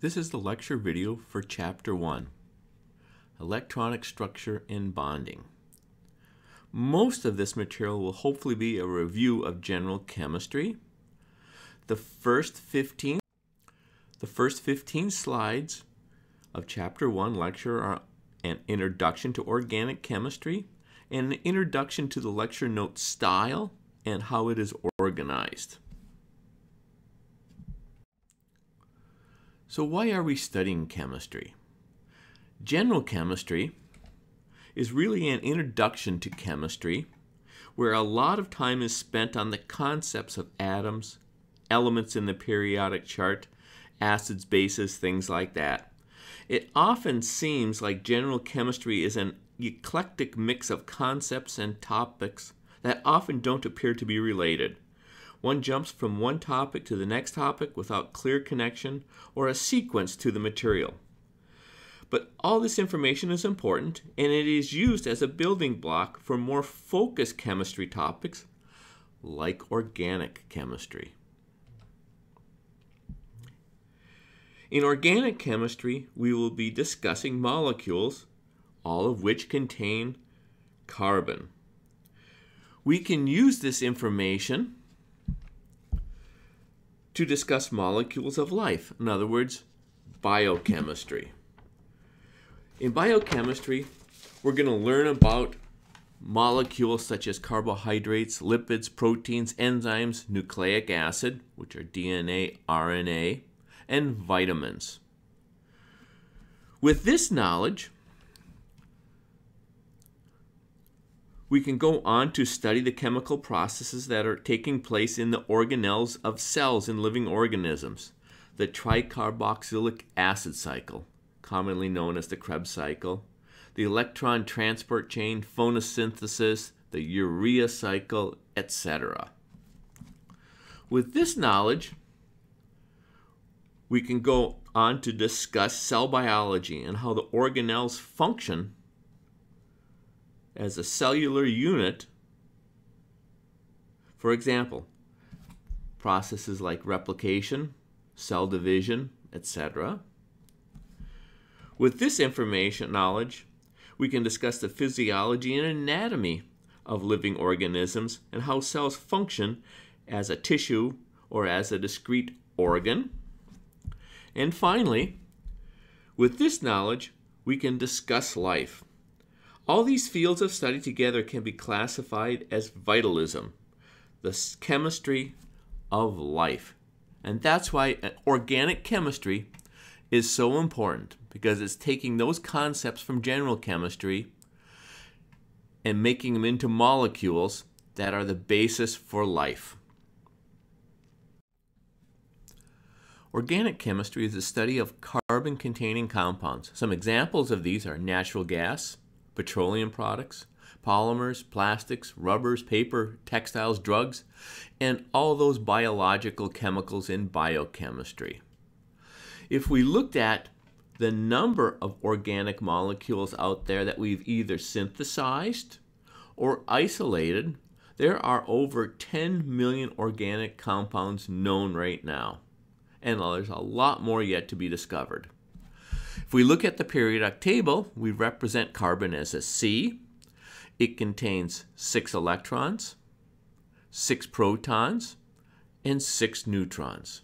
This is the lecture video for Chapter 1, Electronic Structure and Bonding. Most of this material will hopefully be a review of general chemistry. The first 15, the first 15 slides of Chapter 1 lecture are an introduction to organic chemistry and an introduction to the lecture note style and how it is organized. So why are we studying chemistry? General chemistry is really an introduction to chemistry where a lot of time is spent on the concepts of atoms, elements in the periodic chart, acids, bases, things like that. It often seems like general chemistry is an eclectic mix of concepts and topics that often don't appear to be related. One jumps from one topic to the next topic without clear connection or a sequence to the material. But all this information is important and it is used as a building block for more focused chemistry topics like organic chemistry. In organic chemistry, we will be discussing molecules, all of which contain carbon. We can use this information to discuss molecules of life, in other words, biochemistry. In biochemistry, we're going to learn about molecules such as carbohydrates, lipids, proteins, enzymes, nucleic acid, which are DNA, RNA, and vitamins. With this knowledge, we can go on to study the chemical processes that are taking place in the organelles of cells in living organisms. The tricarboxylic acid cycle, commonly known as the Krebs cycle, the electron transport chain, photosynthesis, the urea cycle, etc. With this knowledge, we can go on to discuss cell biology and how the organelles function as a cellular unit. For example, processes like replication, cell division, etc. With this information knowledge, we can discuss the physiology and anatomy of living organisms and how cells function as a tissue or as a discrete organ. And finally, with this knowledge, we can discuss life. All these fields of study together can be classified as vitalism, the chemistry of life. And that's why uh, organic chemistry is so important because it's taking those concepts from general chemistry and making them into molecules that are the basis for life. Organic chemistry is the study of carbon containing compounds. Some examples of these are natural gas, petroleum products, polymers, plastics, rubbers, paper, textiles, drugs, and all those biological chemicals in biochemistry. If we looked at the number of organic molecules out there that we've either synthesized or isolated, there are over 10 million organic compounds known right now. And there's a lot more yet to be discovered. If we look at the periodic table, we represent carbon as a C. It contains six electrons, six protons, and six neutrons.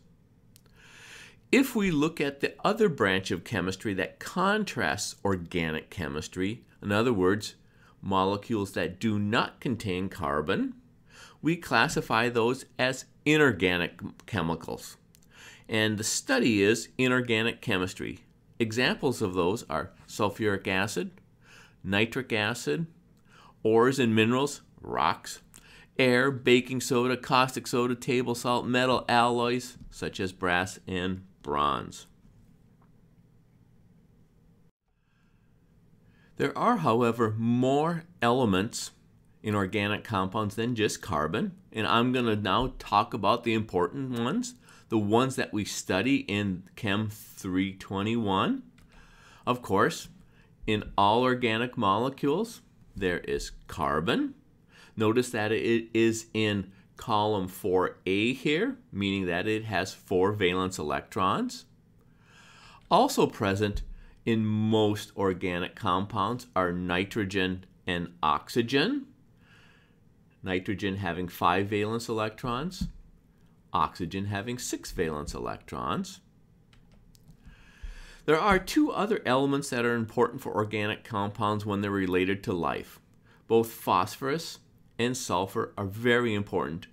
If we look at the other branch of chemistry that contrasts organic chemistry, in other words, molecules that do not contain carbon, we classify those as inorganic chemicals. And the study is inorganic chemistry. Examples of those are sulfuric acid, nitric acid, ores and minerals, rocks, air, baking soda, caustic soda, table salt, metal alloys such as brass and bronze. There are, however, more elements in organic compounds than just carbon, and I'm going to now talk about the important ones the ones that we study in Chem 321. Of course, in all organic molecules, there is carbon. Notice that it is in column 4A here, meaning that it has four valence electrons. Also present in most organic compounds are nitrogen and oxygen. Nitrogen having five valence electrons, oxygen having six valence electrons. There are two other elements that are important for organic compounds when they're related to life. Both phosphorus and sulfur are very important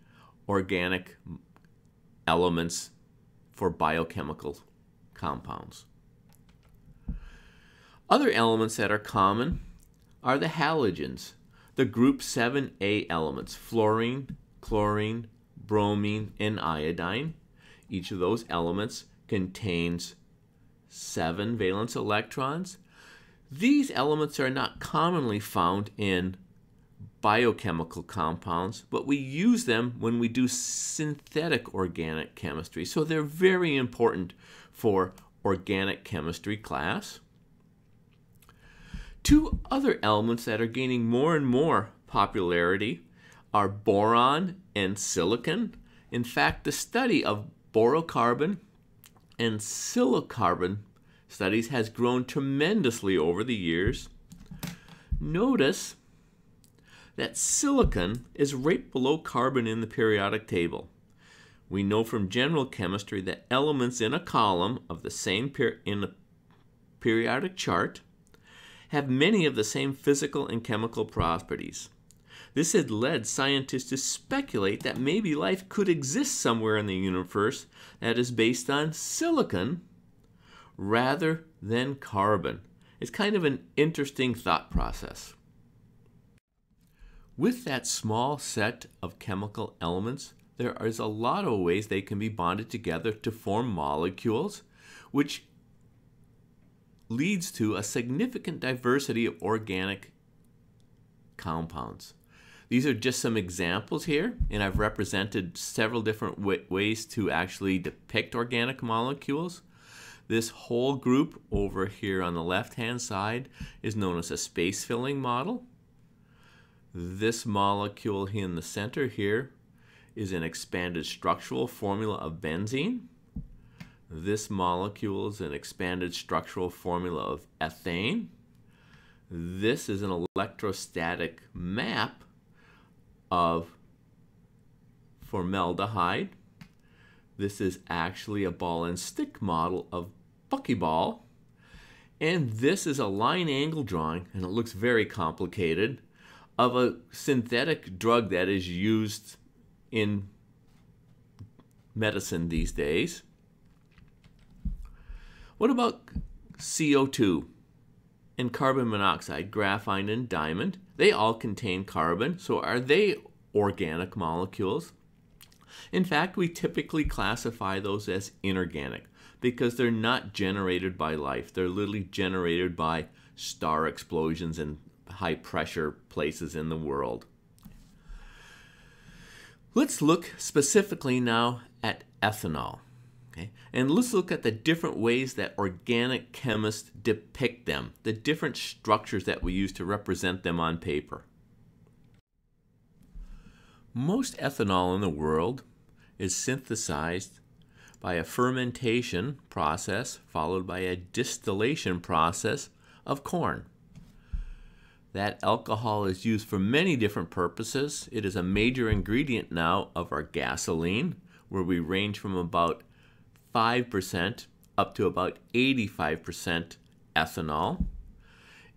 organic elements for biochemical compounds. Other elements that are common are the halogens, the group 7A elements, fluorine, chlorine, bromine, and iodine. Each of those elements contains seven valence electrons. These elements are not commonly found in biochemical compounds, but we use them when we do synthetic organic chemistry. So they're very important for organic chemistry class. Two other elements that are gaining more and more popularity are boron and silicon. In fact, the study of borocarbon and silicarbon studies has grown tremendously over the years. Notice that silicon is right below carbon in the periodic table. We know from general chemistry that elements in a column of the same in a periodic chart have many of the same physical and chemical properties. This had led scientists to speculate that maybe life could exist somewhere in the universe that is based on silicon rather than carbon. It's kind of an interesting thought process. With that small set of chemical elements, there is a lot of ways they can be bonded together to form molecules, which leads to a significant diversity of organic compounds. These are just some examples here, and I've represented several different ways to actually depict organic molecules. This whole group over here on the left-hand side is known as a space-filling model. This molecule here in the center here is an expanded structural formula of benzene. This molecule is an expanded structural formula of ethane. This is an electrostatic map of formaldehyde. This is actually a ball and stick model of buckyball. And this is a line angle drawing, and it looks very complicated, of a synthetic drug that is used in medicine these days. What about CO2 and carbon monoxide, graphene and diamond? They all contain carbon, so are they organic molecules? In fact, we typically classify those as inorganic because they're not generated by life. They're literally generated by star explosions and high pressure places in the world. Let's look specifically now at ethanol. Okay? And let's look at the different ways that organic chemists depict them, the different structures that we use to represent them on paper. Most ethanol in the world is synthesized by a fermentation process followed by a distillation process of corn. That alcohol is used for many different purposes. It is a major ingredient now of our gasoline, where we range from about 5% up to about 85% ethanol.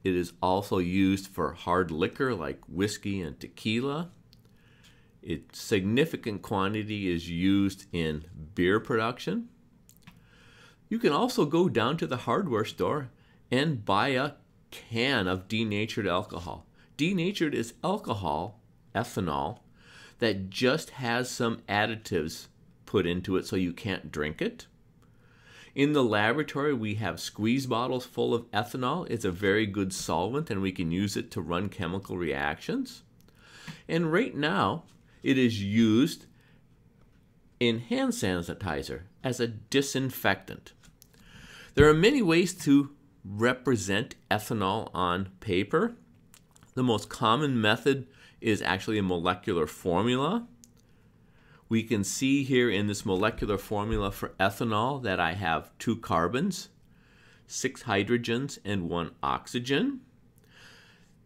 It is also used for hard liquor like whiskey and tequila. Its significant quantity is used in beer production. You can also go down to the hardware store and buy a can of denatured alcohol. Denatured is alcohol, ethanol, that just has some additives put into it so you can't drink it. In the laboratory, we have squeeze bottles full of ethanol. It's a very good solvent and we can use it to run chemical reactions. And right now, it is used in hand sanitizer as a disinfectant. There are many ways to represent ethanol on paper. The most common method is actually a molecular formula. We can see here in this molecular formula for ethanol that I have two carbons. six hydrogens and one oxygen.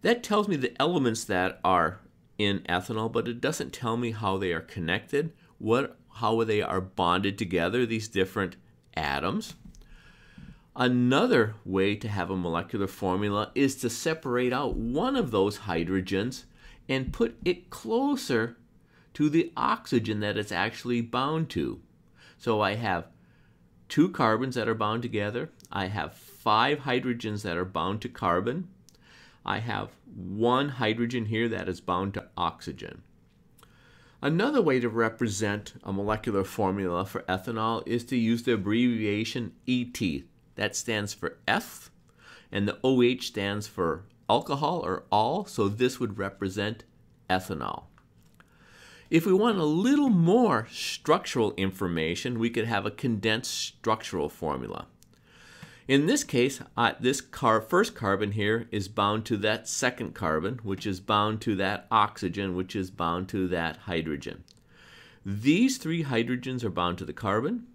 That tells me the elements that are in ethanol, but it doesn't tell me how they are connected, what how they are bonded together, these different atoms. Another way to have a molecular formula is to separate out one of those hydrogens and put it closer to the oxygen that it's actually bound to. So I have two carbons that are bound together. I have five hydrogens that are bound to carbon. I have one hydrogen here that is bound to oxygen. Another way to represent a molecular formula for ethanol is to use the abbreviation ET. That stands for F, and the OH stands for alcohol or all, so this would represent ethanol. If we want a little more structural information, we could have a condensed structural formula. In this case, uh, this car first carbon here is bound to that second carbon, which is bound to that oxygen, which is bound to that hydrogen. These three hydrogens are bound to the carbon.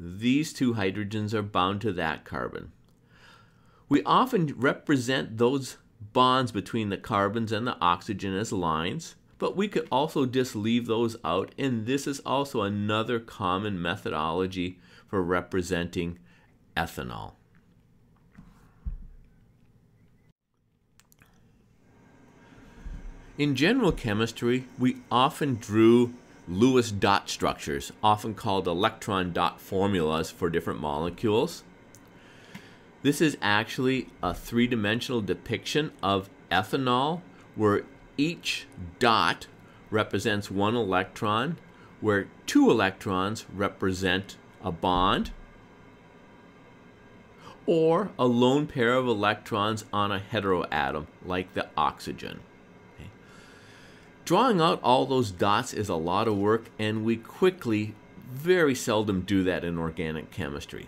These two hydrogens are bound to that carbon. We often represent those bonds between the carbons and the oxygen as lines, but we could also just leave those out, and this is also another common methodology for representing ethanol. In general chemistry, we often drew Lewis dot structures, often called electron dot formulas for different molecules. This is actually a three-dimensional depiction of ethanol where each dot represents one electron, where two electrons represent a bond, or a lone pair of electrons on a heteroatom, like the oxygen. Drawing out all those dots is a lot of work, and we quickly, very seldom do that in organic chemistry.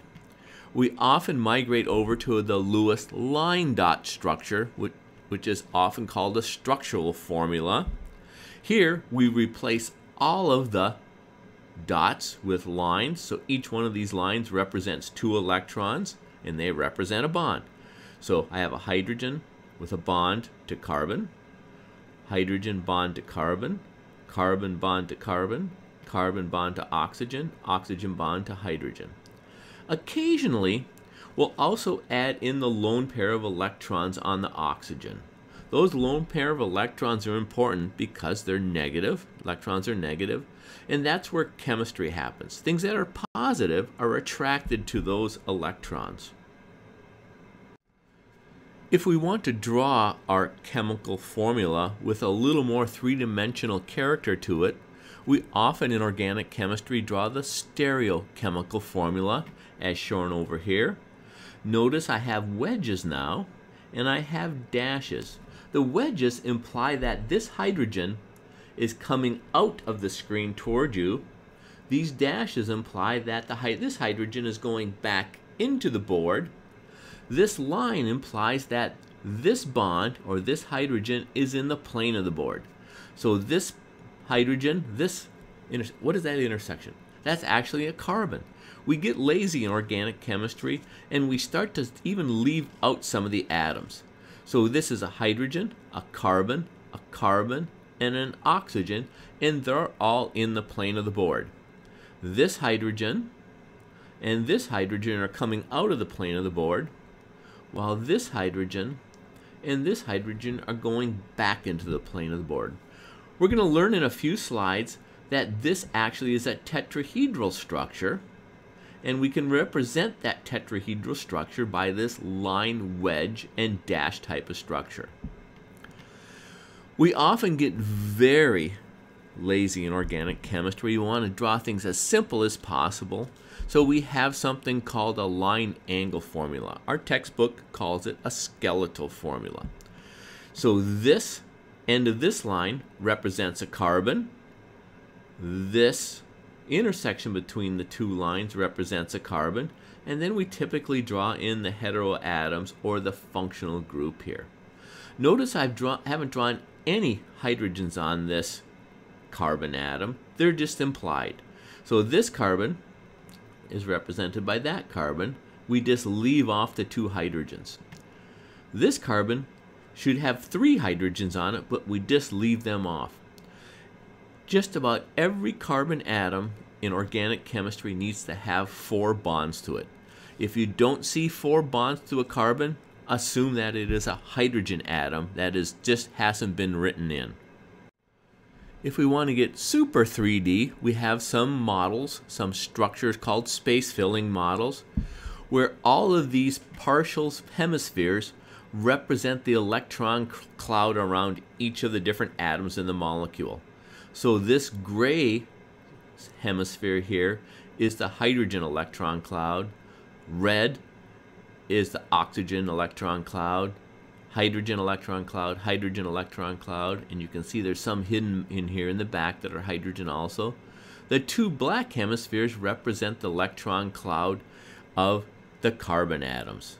We often migrate over to the Lewis line dot structure, which, which is often called a structural formula. Here, we replace all of the dots with lines, so each one of these lines represents two electrons, and they represent a bond. So I have a hydrogen with a bond to carbon, hydrogen bond to carbon, carbon bond to carbon, carbon bond to oxygen, oxygen bond to hydrogen. Occasionally, we'll also add in the lone pair of electrons on the oxygen. Those lone pair of electrons are important because they're negative, electrons are negative, and that's where chemistry happens. Things that are positive are attracted to those electrons. If we want to draw our chemical formula with a little more three-dimensional character to it, we often in organic chemistry draw the stereochemical formula as shown over here. Notice I have wedges now and I have dashes. The wedges imply that this hydrogen is coming out of the screen toward you. These dashes imply that the, this hydrogen is going back into the board this line implies that this bond or this hydrogen is in the plane of the board. So this hydrogen, this, what is that intersection? That's actually a carbon. We get lazy in organic chemistry and we start to even leave out some of the atoms. So this is a hydrogen, a carbon, a carbon, and an oxygen, and they're all in the plane of the board. This hydrogen and this hydrogen are coming out of the plane of the board, while this hydrogen and this hydrogen are going back into the plane of the board. We're going to learn in a few slides that this actually is a tetrahedral structure, and we can represent that tetrahedral structure by this line, wedge, and dash type of structure. We often get very lazy in organic chemistry. We want to draw things as simple as possible so we have something called a line angle formula. Our textbook calls it a skeletal formula. So this end of this line represents a carbon. This intersection between the two lines represents a carbon. And then we typically draw in the heteroatoms or the functional group here. Notice I draw, haven't drawn any hydrogens on this carbon atom. They're just implied. So this carbon is represented by that carbon, we just leave off the two hydrogens. This carbon should have three hydrogens on it, but we just leave them off. Just about every carbon atom in organic chemistry needs to have four bonds to it. If you don't see four bonds to a carbon, assume that it is a hydrogen atom that is just hasn't been written in. If we want to get super 3D, we have some models, some structures called space filling models, where all of these partial hemispheres represent the electron cloud around each of the different atoms in the molecule. So this gray hemisphere here is the hydrogen electron cloud. Red is the oxygen electron cloud hydrogen electron cloud, hydrogen electron cloud, and you can see there's some hidden in here in the back that are hydrogen also. The two black hemispheres represent the electron cloud of the carbon atoms.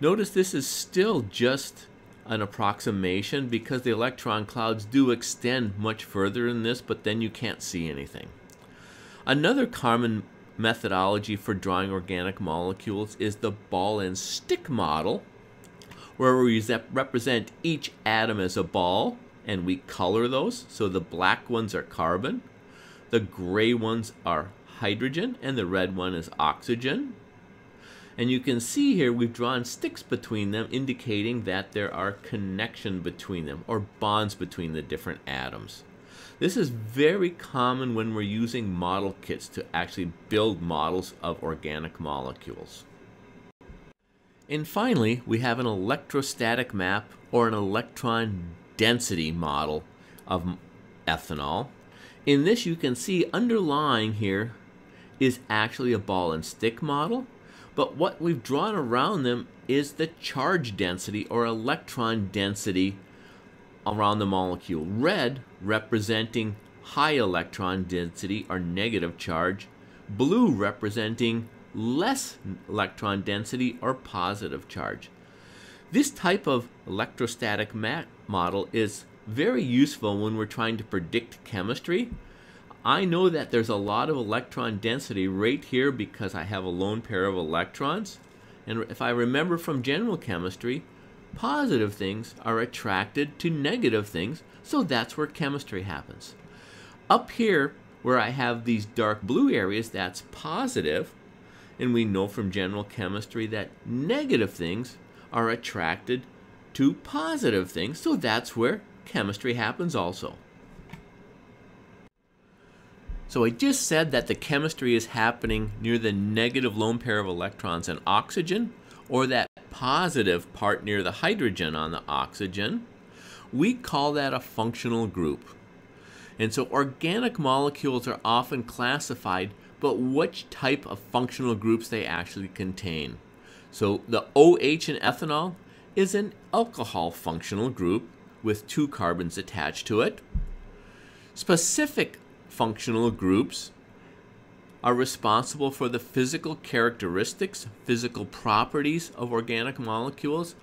Notice this is still just an approximation because the electron clouds do extend much further than this, but then you can't see anything. Another common methodology for drawing organic molecules is the ball and stick model where we represent each atom as a ball and we color those. So the black ones are carbon, the gray ones are hydrogen, and the red one is oxygen. And you can see here we've drawn sticks between them indicating that there are connection between them or bonds between the different atoms. This is very common when we're using model kits to actually build models of organic molecules. And finally, we have an electrostatic map or an electron density model of ethanol. In this, you can see underlying here is actually a ball and stick model, but what we've drawn around them is the charge density or electron density around the molecule. Red representing high electron density or negative charge, blue representing less electron density or positive charge. This type of electrostatic model is very useful when we're trying to predict chemistry. I know that there's a lot of electron density right here because I have a lone pair of electrons. And if I remember from general chemistry, positive things are attracted to negative things, so that's where chemistry happens. Up here, where I have these dark blue areas, that's positive, and we know from general chemistry that negative things are attracted to positive things. So that's where chemistry happens also. So I just said that the chemistry is happening near the negative lone pair of electrons in oxygen or that positive part near the hydrogen on the oxygen. We call that a functional group. And so organic molecules are often classified but which type of functional groups they actually contain. So the OH in ethanol is an alcohol functional group with two carbons attached to it. Specific functional groups are responsible for the physical characteristics, physical properties of organic molecules,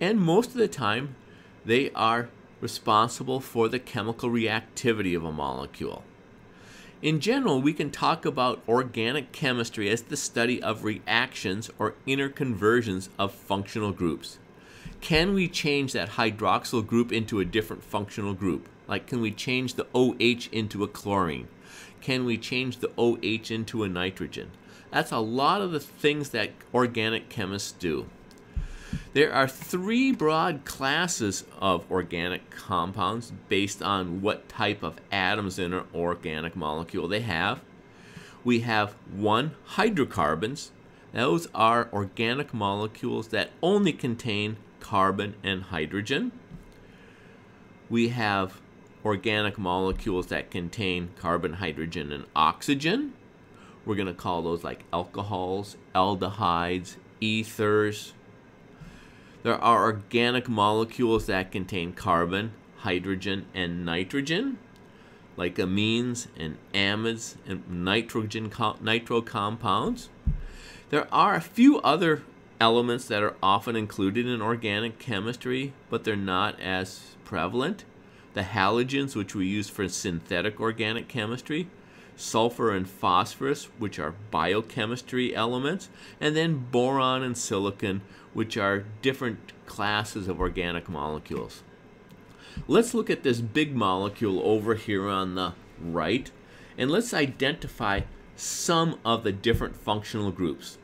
and most of the time they are responsible for the chemical reactivity of a molecule. In general, we can talk about organic chemistry as the study of reactions or interconversions of functional groups. Can we change that hydroxyl group into a different functional group? Like, can we change the OH into a chlorine? Can we change the OH into a nitrogen? That's a lot of the things that organic chemists do. There are three broad classes of organic compounds based on what type of atoms in an organic molecule they have. We have one, hydrocarbons. Those are organic molecules that only contain carbon and hydrogen. We have organic molecules that contain carbon, hydrogen, and oxygen. We're going to call those like alcohols, aldehydes, ethers, there are organic molecules that contain carbon, hydrogen, and nitrogen, like amines and amides and nitrogen nitro compounds. There are a few other elements that are often included in organic chemistry, but they're not as prevalent. The halogens, which we use for synthetic organic chemistry, sulfur and phosphorus, which are biochemistry elements, and then boron and silicon, which are different classes of organic molecules. Let's look at this big molecule over here on the right, and let's identify some of the different functional groups.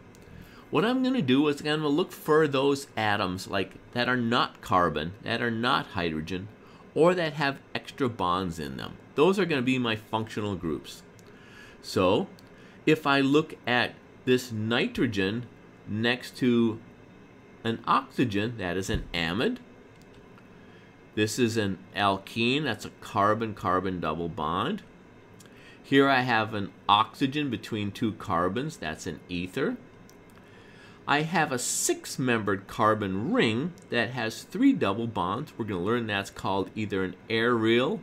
What I'm going to do is I'm going to look for those atoms like that are not carbon, that are not hydrogen, or that have extra bonds in them. Those are going to be my functional groups. So if I look at this nitrogen next to an oxygen, that is an amide. This is an alkene, that's a carbon-carbon double bond. Here I have an oxygen between two carbons, that's an ether. I have a six-membered carbon ring that has three double bonds. We're going to learn that's called either an aryl,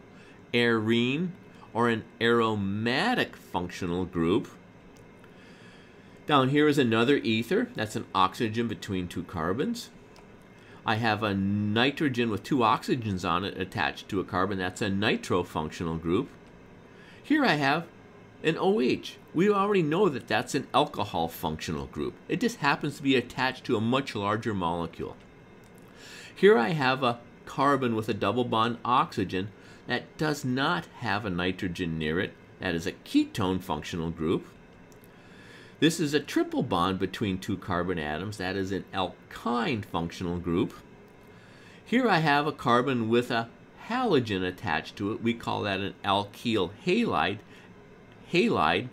arene, or an aromatic functional group. Down here is another ether. That's an oxygen between two carbons. I have a nitrogen with two oxygens on it attached to a carbon. That's a nitro functional group. Here I have an OH. We already know that that's an alcohol functional group. It just happens to be attached to a much larger molecule. Here I have a carbon with a double bond oxygen that does not have a nitrogen near it. That is a ketone functional group. This is a triple bond between two carbon atoms. That is an alkyne functional group. Here I have a carbon with a halogen attached to it. We call that an alkyl halide. Halide,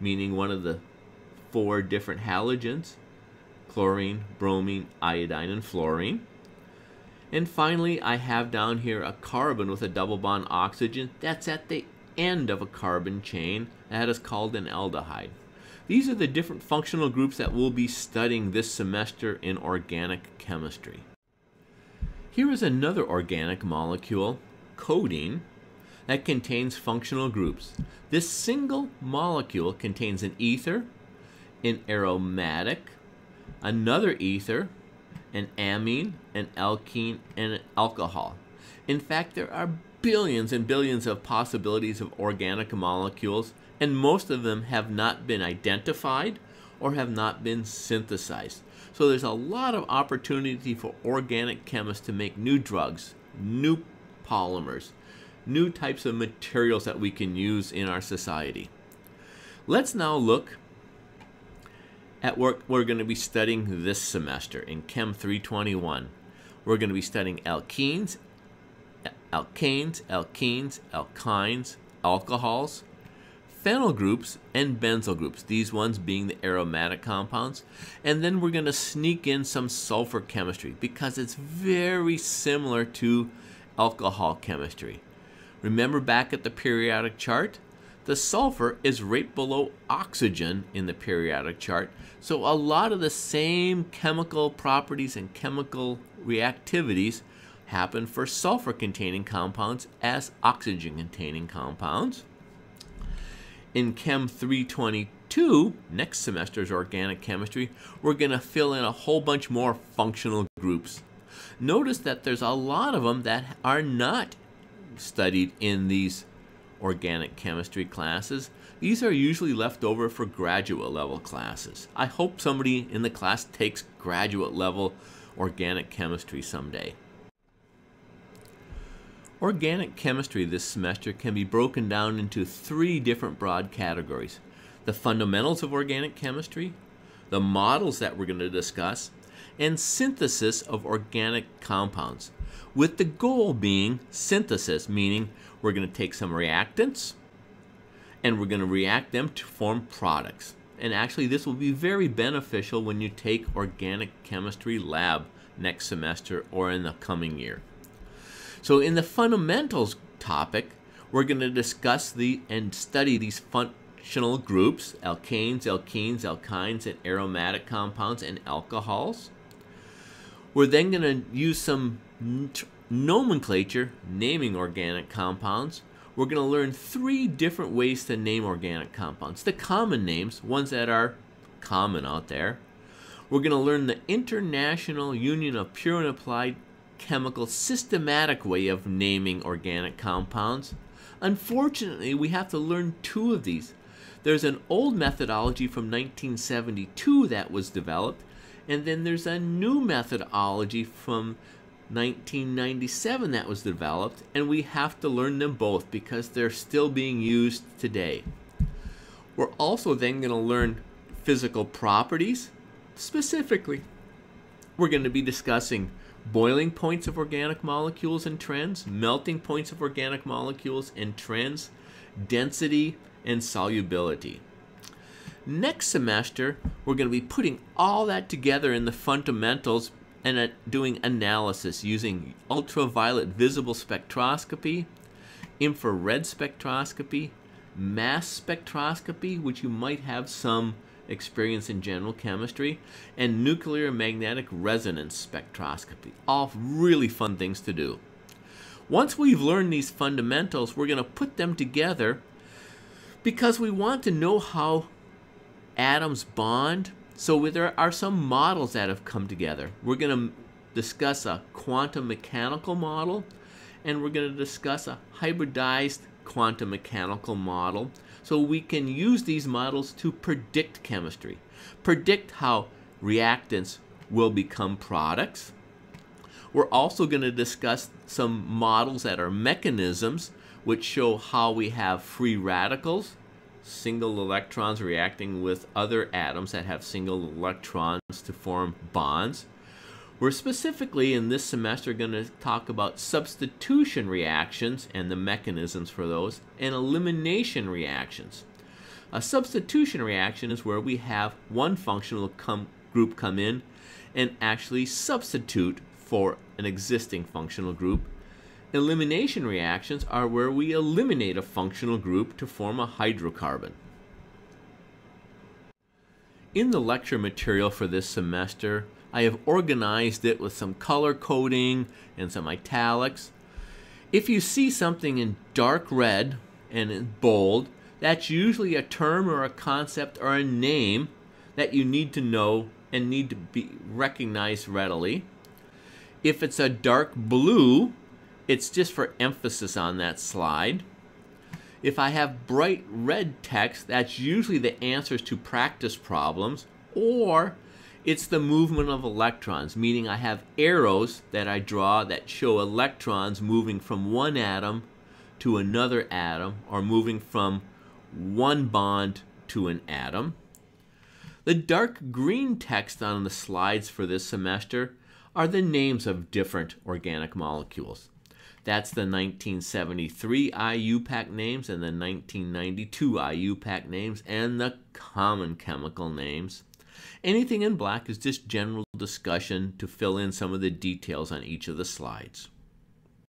meaning one of the four different halogens, chlorine, bromine, iodine, and fluorine. And finally, I have down here a carbon with a double bond oxygen. That's at the end of a carbon chain. That is called an aldehyde. These are the different functional groups that we'll be studying this semester in organic chemistry. Here is another organic molecule, codeine, that contains functional groups. This single molecule contains an ether, an aromatic, another ether, an amine, an alkene, and an alcohol. In fact, there are billions and billions of possibilities of organic molecules, and most of them have not been identified or have not been synthesized. So there's a lot of opportunity for organic chemists to make new drugs, new polymers, new types of materials that we can use in our society. Let's now look at what we're going to be studying this semester in Chem 321. We're going to be studying alkenes, alkanes, alkenes, alkynes, alcohols, phenyl groups, and benzyl groups, these ones being the aromatic compounds. And then we're going to sneak in some sulfur chemistry because it's very similar to alcohol chemistry. Remember back at the periodic chart? The sulfur is right below oxygen in the periodic chart, so a lot of the same chemical properties and chemical reactivities happen for sulfur containing compounds as oxygen containing compounds. In Chem 322, next semester's organic chemistry, we're going to fill in a whole bunch more functional groups. Notice that there's a lot of them that are not studied in these organic chemistry classes. These are usually left over for graduate level classes. I hope somebody in the class takes graduate level organic chemistry someday. Organic chemistry this semester can be broken down into three different broad categories. The fundamentals of organic chemistry, the models that we're going to discuss, and synthesis of organic compounds, with the goal being synthesis, meaning we're going to take some reactants and we're going to react them to form products. And actually, this will be very beneficial when you take organic chemistry lab next semester or in the coming year. So, in the fundamentals topic, we're going to discuss the and study these functional groups alkanes, alkenes, alkynes, and aromatic compounds and alcohols. We're then going to use some nomenclature, naming organic compounds, we're going to learn three different ways to name organic compounds. The common names, ones that are common out there. We're going to learn the International Union of Pure and Applied Chemical systematic way of naming organic compounds. Unfortunately, we have to learn two of these. There's an old methodology from 1972 that was developed, and then there's a new methodology from 1997 that was developed, and we have to learn them both because they're still being used today. We're also then going to learn physical properties. Specifically, we're going to be discussing boiling points of organic molecules and trends, melting points of organic molecules and trends, density, and solubility. Next semester, we're going to be putting all that together in the fundamentals and doing analysis using ultraviolet visible spectroscopy, infrared spectroscopy, mass spectroscopy, which you might have some experience in general chemistry, and nuclear magnetic resonance spectroscopy. All really fun things to do. Once we've learned these fundamentals, we're going to put them together because we want to know how atoms bond. So there are some models that have come together. We're going to discuss a quantum mechanical model, and we're going to discuss a hybridized quantum mechanical model so we can use these models to predict chemistry, predict how reactants will become products. We're also going to discuss some models that are mechanisms which show how we have free radicals, single electrons reacting with other atoms that have single electrons to form bonds. We're specifically in this semester going to talk about substitution reactions and the mechanisms for those, and elimination reactions. A substitution reaction is where we have one functional com group come in and actually substitute for an existing functional group. Elimination reactions are where we eliminate a functional group to form a hydrocarbon. In the lecture material for this semester, I have organized it with some color coding and some italics. If you see something in dark red and in bold, that's usually a term or a concept or a name that you need to know and need to be recognized readily. If it's a dark blue, it's just for emphasis on that slide. If I have bright red text, that's usually the answers to practice problems or it's the movement of electrons, meaning I have arrows that I draw that show electrons moving from one atom to another atom or moving from one bond to an atom. The dark green text on the slides for this semester are the names of different organic molecules. That's the 1973 IUPAC names and the 1992 IUPAC names and the common chemical names. Anything in black is just general discussion to fill in some of the details on each of the slides.